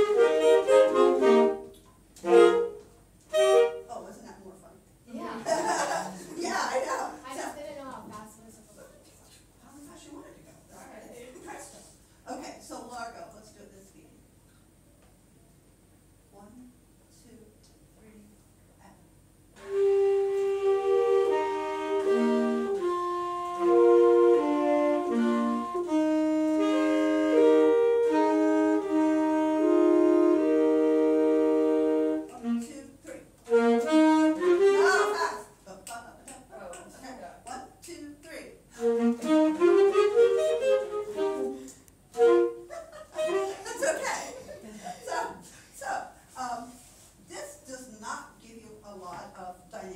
Thank 呃，锻炼